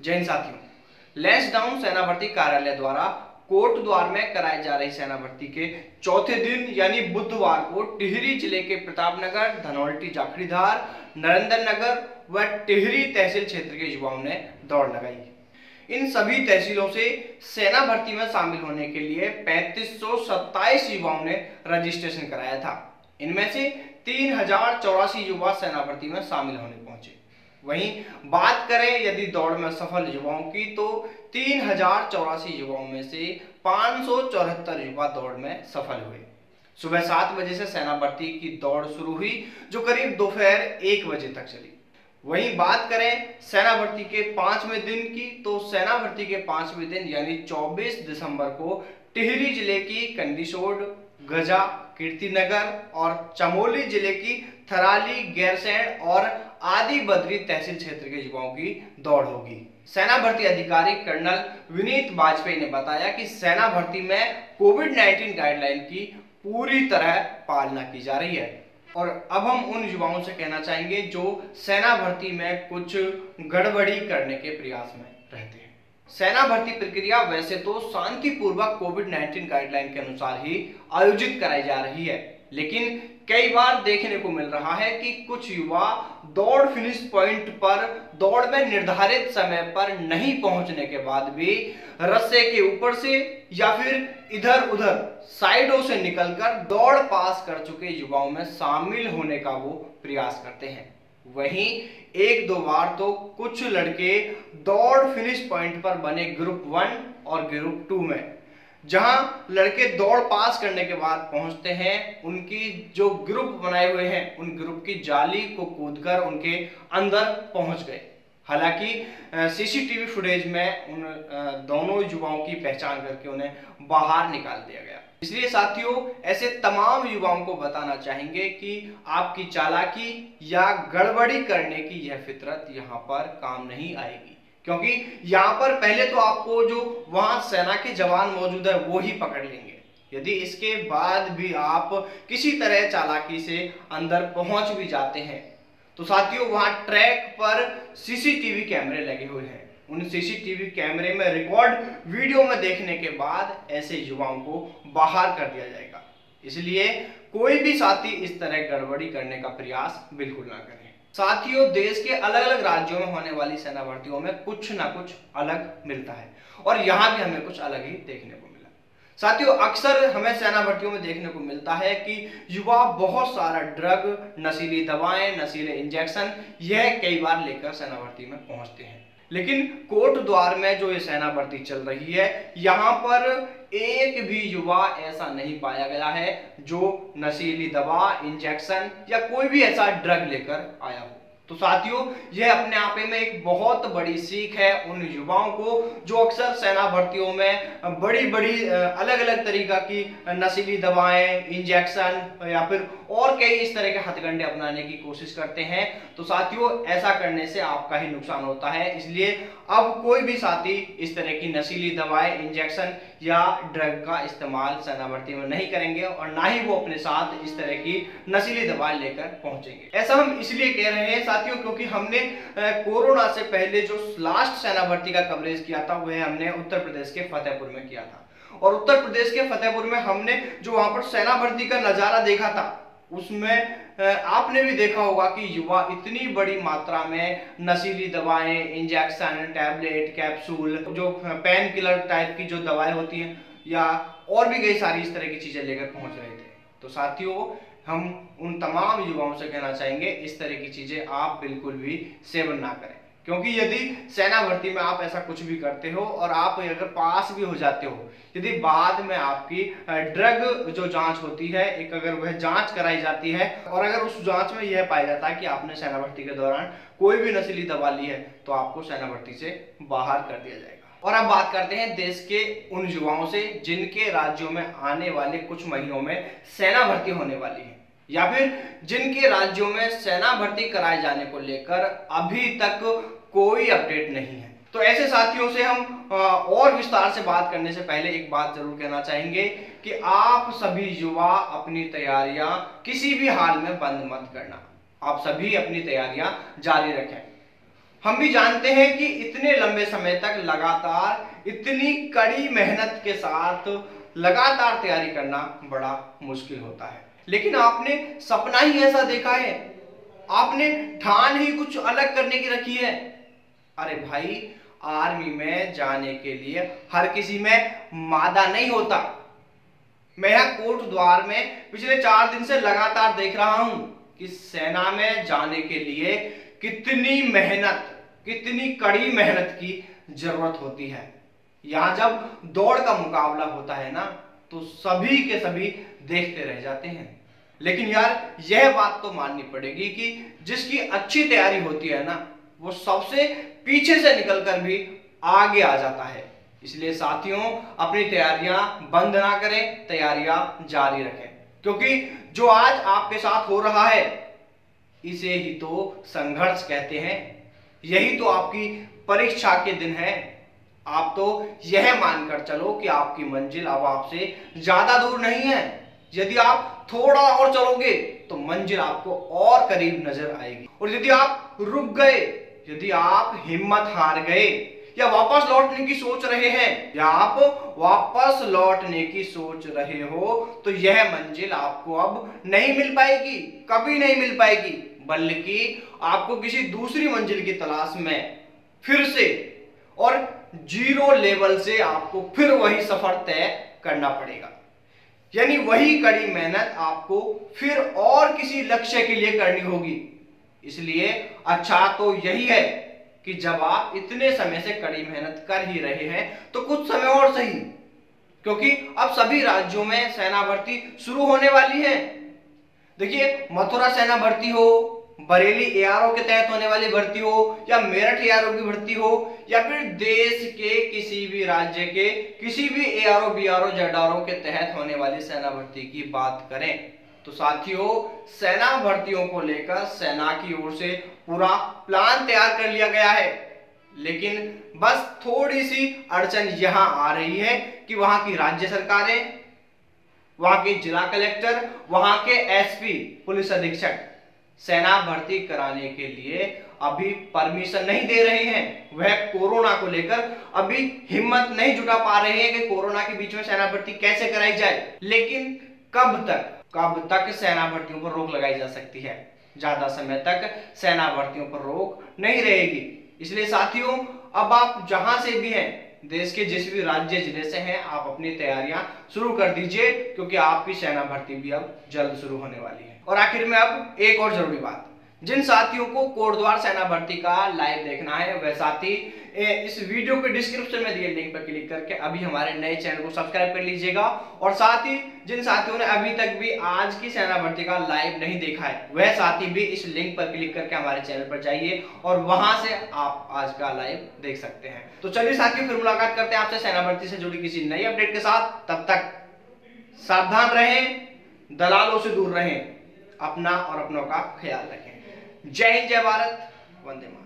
जैन साथियों, lens down सेना भर्ती कार्यालय द्वारा कोट द्वार में कराई जा रही सेना भर्ती के चौथे दिन, यानी बुधवार को टिहरी ज़िले के प्रतापनगर, धनौल्टी, जाखड़ीधार, नरेंद्र नगर व टिहरी तहसील क्षेत्र के युवाओं ने दौड़ लगाई। इन सभी तहसीलों से सेना भर्ती में शामिल होने के लिए पैंतीस युवाओं ने रजिस्ट्रेशन कराया था। इनमें से तीन हज़ार चौरासी युवा सेना भर्ती में शामिल होने पहुँचे। वहीं बात करें यदि दौड़ में सफल युवाओं की तो तीन हज़ार चौरासी युवाओं में से पाँच सौ चौहत्तर युवा दौड़ में सफल हुए। सुबह सात बजे से सेना भर्ती की दौड़ शुरू हुई, जो करीब दोपहर एक बजे तक चली। वहीं बात करें सेना भर्ती के पाँचवें दिन की तो सेना भर्ती के पाँचवें दिन यानी 24 दिसंबर को टिहरी ज़िले की कंडीशोड, गजा, कीर्तिनगर और चमोली ज़िले की थराली, गैरसैंण और आदि बद्री तहसील क्षेत्र के युवाओं की दौड़ होगी। सेना भर्ती अधिकारी कर्नल विनीत वाजपेयी ने बताया कि सेना भर्ती में कोविड 19 गाइडलाइन की पूरी तरह पालना की जा रही है। और अब हम उन युवाओं से कहना चाहेंगे जो सेना भर्ती में कुछ गड़बड़ी करने के प्रयास में रहते हैं। सेना भर्ती प्रक्रिया वैसे तो शांतिपूर्वक कोविड 19 गाइडलाइन के अनुसार ही आयोजित कराई जा रही है। लेकिन कई बार देखने को मिल रहा है कि कुछ युवा दौड़ फिनिश पॉइंट पर, दौड़ में निर्धारित समय पर नहीं पहुँचने के बाद भी रस्से के ऊपर से या फिर इधर उधर साइडों से निकलकर दौड़ पास कर चुके युवाओं में शामिल होने का वो प्रयास करते हैं। वहीं एक दो बार तो कुछ लड़के दौड़ फिनिश पॉइंट पर बने ग्रुप वन और ग्रुप टू में। जहाँ लड़के दौड़ पास करने के बाद पहुँचते हैं, उनकी जो ग्रुप बनाए हुए हैं, उन ग्रुप की जाली को कूदकर उनके अंदर पहुँच गए। हालाँकि सीसीटीवी फुटेज में उन दोनों युवाओं की पहचान करके उन्हें बाहर निकाल दिया गया। इसलिए साथियों, ऐसे तमाम युवाओं को बताना चाहेंगे कि आपकी चालाकी या गड़बड़ी करने की यह फितरत यहाँ पर काम नहीं आएगी। क्योंकि यहाँ पर पहले तो आपको जो वहाँ सेना के जवान मौजूद है, वो ही पकड़ लेंगे। यदि इसके बाद भी आप किसी तरह चालाकी से अंदर पहुँच भी जाते हैं तो साथियों, वहाँ ट्रैक पर सीसीटीवी कैमरे लगे हुए हैं। उन सीसीटीवी कैमरे में रिकॉर्ड वीडियो में देखने के बाद ऐसे युवाओं को बाहर कर दिया जाएगा। इसलिए कोई भी साथी इस तरह गड़बड़ी करने का प्रयास बिल्कुल ना करें। साथियों, देश के अलग अलग राज्यों में होने वाली सेना भर्तियों में कुछ ना कुछ अलग मिलता है। और यहाँ भी हमें कुछ अलग ही देखने को मिला। साथियों, अक्सर हमें सेना भर्तियों में देखने को मिलता है कि युवा बहुत सारा ड्रग, नशीली दवाएँ, नशीले इंजेक्शन, यह कई बार लेकर सेना भर्ती में पहुँचते हैं। लेकिन कोट द्वार में जो ये सेना भर्ती चल रही है, यहाँ पर एक भी युवा ऐसा नहीं पाया गया है जो नशीली दवा इंजेक्शन या कोई भी ऐसा ड्रग लेकर आया हो। तो साथियों, यह अपने आप में एक बहुत बड़ी सीख है उन युवाओं को जो अक्सर सेना भर्तियों में बड़ी बड़ी अलग अलग तरीका की नशीली दवाएँ इंजेक्शन या फिर और कई इस तरह के हथकंडे अपनाने की कोशिश करते हैं। तो साथियों, ऐसा करने से आपका ही नुकसान होता है। इसलिए अब कोई भी साथी इस तरह की नशीली दवाएँ, इंजेक्शन या ड्रग का इस्तेमाल सेना भर्ती में नहीं करेंगे और ना ही वो अपने साथ इस तरह की नशीली दवाएँ लेकर पहुँचेंगे। ऐसा हम इसलिए कह रहे हैं साथियों, क्योंकि हमने कोरोना से पहले जो लास्ट सेना भर्ती का कवरेज किया था, वह हमने उत्तर प्रदेश के फतेहपुर में किया था। और उत्तर प्रदेश के फतेहपुर में हमने जो वहाँ पर सेना भर्ती का नज़ारा देखा था उसमें आपने भी देखा होगा कि युवा इतनी बड़ी मात्रा में नशीली दवाएँ इंजेक्शन टैबलेट कैप्सूल जो पेन किलर टाइप की जो दवाएँ होती हैं, या और भी कई सारी इस तरह की चीज़ें लेकर पहुँच रहे थे। तो साथियों, हम उन तमाम युवाओं से कहना चाहेंगे, इस तरह की चीज़ें आप बिल्कुल भी सेवन ना करें। क्योंकि यदि सेना भर्ती में आप ऐसा कुछ भी करते हो और आप अगर पास भी हो जाते हो, यदि बाद में आपकी ड्रग जो जाँच होती है, एक अगर वह जाँच कराई जाती है और अगर उस जाँच में यह पाया जाता है कि आपने सेना भर्ती के दौरान कोई भी नशीली दवा ली है तो आपको सेना भर्ती से बाहर कर दिया जाएगा। और अब बात करते हैं देश के उन युवाओं से जिनके राज्यों में आने वाले कुछ महीनों में सेना भर्ती होने वाली है। या फिर जिनके राज्यों में सेना भर्ती कराए जाने को लेकर अभी तक कोई अपडेट नहीं है। तो ऐसे साथियों से हम और विस्तार से बात करने से पहले एक बात ज़रूर कहना चाहेंगे कि आप सभी युवा अपनी तैयारियाँ किसी भी हाल में बंद मत करना। आप सभी अपनी तैयारियाँ जारी रखें। हम भी जानते हैं कि इतने लंबे समय तक लगातार इतनी कड़ी मेहनत के साथ लगातार तैयारी करना बड़ा मुश्किल होता है। लेकिन आपने सपना ही ऐसा देखा है। आपने ठान ही कुछ अलग करने की रखी है। अरे भाई, आर्मी में जाने के लिए हर किसी में मादा नहीं होता। मैं यहाँ कोट द्वार में पिछले चार दिन से लगातार देख रहा हूँ कि सेना में जाने के लिए कितनी मेहनत, कितनी कड़ी मेहनत की ज़रूरत होती है। यहाँ जब दौड़ का मुकाबला होता है ना तो सभी के सभी देखते रह जाते हैं। लेकिन यार, यह बात तो माननी पड़ेगी कि जिसकी अच्छी तैयारी होती है ना, वो सबसे पीछे से निकलकर भी आगे आ जाता है। इसलिए साथियों, अपनी तैयारियाँ बंद ना करें, तैयारियाँ जारी रखें। क्योंकि जो आज आपके साथ हो रहा है, इसे ही तो संघर्ष कहते हैं। यही तो आपकी परीक्षा के दिन है। आप तो यह मानकर चलो कि आपकी मंजिल अब आपसे ज़्यादा दूर नहीं है। यदि आप थोड़ा और चलोगे तो मंजिल आपको और करीब नज़र आएगी। और यदि आप रुक गए, यदि आप हिम्मत हार गए, या वापस लौटने की सोच रहे हैं, या आप वापस लौटने की सोच रहे हो तो यह मंजिल आपको अब नहीं मिल पाएगी, कभी नहीं मिल पाएगी, बल्कि आपको किसी दूसरी मंजिल की तलाश में फिर से और ज़ीरो लेवल से आपको फिर वही सफ़र तय करना पड़ेगा। यानी वही कड़ी मेहनत आपको फिर और किसी लक्ष्य के लिए करनी होगी। इसलिए अच्छा तो यही है कि जब आप इतने समय से कड़ी मेहनत कर ही रहे हैं तो कुछ समय और सही। क्योंकि अब सभी राज्यों में सेना भर्ती शुरू होने वाली है। देखिए, मथुरा सेना भर्ती हो, बरेली एआरओ के तहत होने वाली भर्ती हो, या मेरठ एआरओ की भर्ती हो या फिर देश के किसी भी राज्य के किसी भी एआरओ बीआरओ जेडआरओ के तहत होने वाली सेना भर्ती की बात करें तो साथियों, सेना भर्तियों को लेकर सेना की ओर से पूरा प्लान तैयार कर लिया गया है। लेकिन बस थोड़ी सी अड़चन यहाँ आ रही है कि वहाँ की राज्य सरकारें, वहाँ के जिला कलेक्टर, वहाँ के एसपी पुलिस अधीक्षक सेना भर्ती कराने के लिए अभी परमिशन नहीं दे रहे हैं। वह कोरोना को लेकर अभी हिम्मत नहीं जुटा पा रहे हैं कि कोरोना के बीच में सेना भर्ती कैसे कराई जाए। लेकिन कब तक कब तक सेना भर्तियों पर रोक लगाई जा सकती है? ज़्यादा समय तक सेना भर्तियों पर रोक नहीं रहेगी। इसलिए साथियों, अब आप जहाँ से भी हैं, देश के जिस भी राज्य, ज़िले से हैं, आप अपनी तैयारियाँ शुरू कर दीजिए, क्योंकि आपकी सेना भर्ती भी अब जल्द शुरू होने वाली है। और आखिर में अब एक और ज़रूरी बात। जिन साथियों को कोटद्वार सेना भर्ती का लाइव देखना है, वह साथी इस वीडियो के डिस्क्रिप्शन में दिए लिंक पर क्लिक करके अभी हमारे नए चैनल को सब्सक्राइब कर लीजिएगा। और साथ ही जिन साथियों ने अभी तक भी आज की सेना भर्ती का लाइव नहीं देखा है, वह साथी भी इस लिंक पर क्लिक करके हमारे चैनल पर जाइए और वहाँ से आप आज का लाइव देख सकते हैं। तो चलिए साथियों, फिर मुलाकात करते हैं आपसे सेना भर्ती से जुड़ी किसी नई अपडेट के साथ। तब तक सावधान रहें, दलालों से दूर रहें। अपना और अपनों का ख्याल रखें। जय हिंद जय भारत वंदे मातरम।